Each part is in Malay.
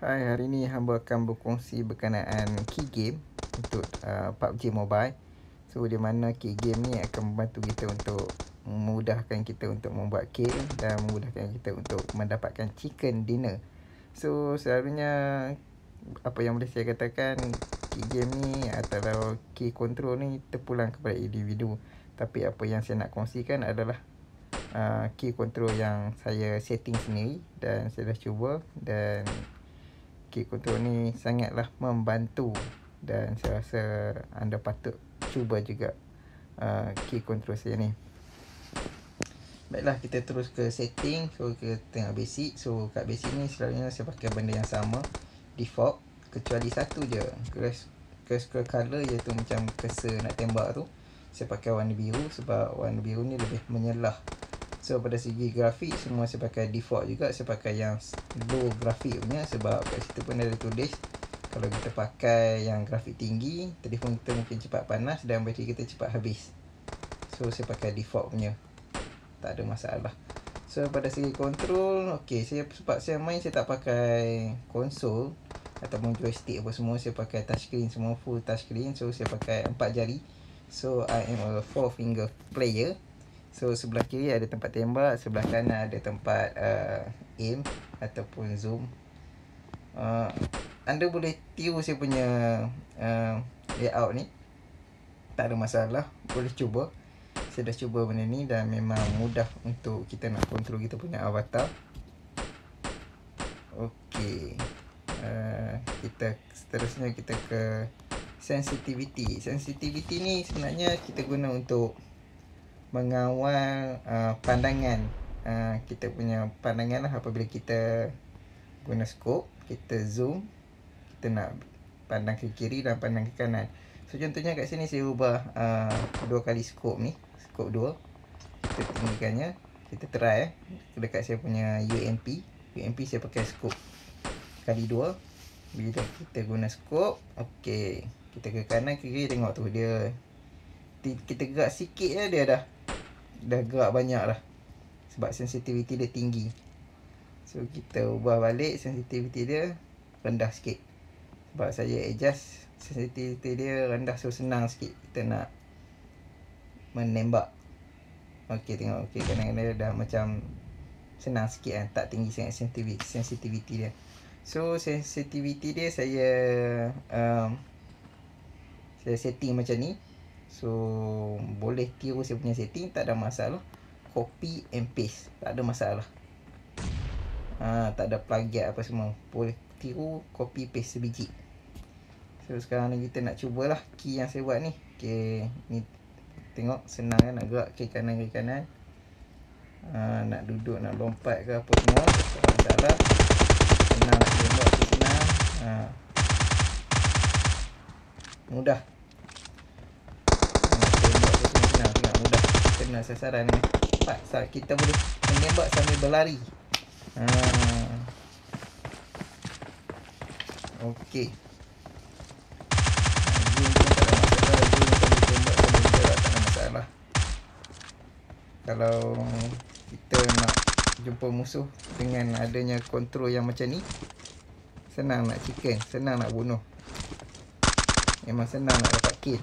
Hai, hari ni hamba akan berkongsi berkenaan key game untuk uh, PUBG Mobile. So, di mana key game ni akan membantu kita untuk memudahkan kita untuk membuat kill dan memudahkan kita untuk mendapatkan chicken dinner. So, selalunya apa yang boleh saya katakan key game ni atau key control ni terpulang kepada individu. Tapi apa yang saya nak kongsikan adalah uh, key control yang saya setting sendiri dan saya dah cuba dan key control ni sangatlah membantu. Dan saya rasa anda patut cuba juga uh, key control saya ni. Baiklah kita terus ke setting. So kita tengok basic. So kat basic ni selalunya saya pakai benda yang sama. Default kecuali satu je. Crash color iaitu macam cursor nak tembak tu. Saya pakai warna biru sebab warna biru ni lebih menyelah So pada segi grafik semua saya pakai default juga. Saya pakai yang low grafik punya Sebab kat situ pun ada tulis Kalau kita pakai yang grafik tinggi Telefon kita mungkin cepat panas Dan bateri kita cepat habis. So saya pakai default punya. Tak ada masalah. So pada segi control Okay saya, sebab saya main saya tak pakai konsol Ataupun joystick apa semua. Saya pakai touchscreen semua full touchscreen. So saya pakai empat jari. So I am a four finger player So sebelah kiri ada tempat tembak Sebelah kanan ada tempat uh, aim Ataupun zoom. Uh, Anda boleh tiru saya punya uh, layout ni. Tak ada masalah Boleh cuba. Saya dah cuba benda ni Dan memang mudah untuk kita nak control kita punya avatar. Okay uh, Kita seterusnya kita ke Sensitivity. Sensitivity ni sebenarnya kita guna untuk mengawal uh, pandangan. Uh, kita punya pandangan lah apabila kita guna scope kita zoom kita nak pandang ke kiri dan pandang ke kanan. So contohnya kat sini saya ubah uh, dua kali scope ni scope dua. Kita tinggikannya kita try eh. Dekat saya punya UMP UMP saya pakai scope kali dua. Bila kita guna scope okey. Kita ke kanan ke kiri tengok tu dia. Kita gerak sikit je dia dah dah gerak banyak lah sebab sensitivity dia tinggi. So kita ubah balik sensitivity dia rendah sikit. Sebab saya adjust sensitivity dia rendah so senang sikit kita nak menembak. Ok tengok ok kadang-kadang dah macam senang sikit kan tak tinggi sangat sensitivity, sensitivity dia. So sensitivity dia saya um, saya setting macam ni So boleh tiru saya punya setting tak ada masalah. Copy and paste tak ada masalah. Ha, tak ada plagiat apa semua. Boleh tiru copy paste sebiji. So sekarang ni kita nak cubalah key yang saya buat ni. Okey, ni tengok senang kan nak gerak ke kanan ke kanan. Ha, nak duduk nak lompat ke apa semua. Tak masalah. Senang nak tembak senang. Ha. Mudah. Kena sasaran ni. Saat kita boleh menembak sambil berlari. Ha. Okey. Kalau kita nak jumpa musuh dengan adanya kontrol yang macam ni Senang nak chicken, senang nak bunuh. Memang senang nak dapat kill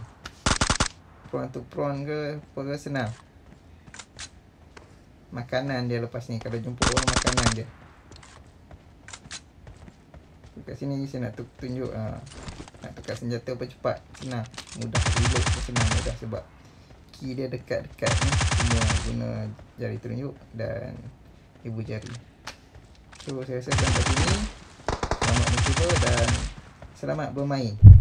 Prawn to prawn ke apa ke senang. Makanan dia lepas ni kalau jumpa orang makanan dia. Kat sini saya nak tunjuk ha. nak tukar senjata pun cepat senang. Mudah reload pun senang mudah sebab key dia dekat-dekat ni semua guna jari tunjuk dan ibu jari. So saya rasa sampai sini. Selamat mencuba dan selamat bermain